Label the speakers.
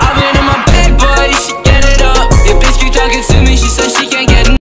Speaker 1: I've been in my bag, boy, she get it up. Your bitch keep talking to me, she said she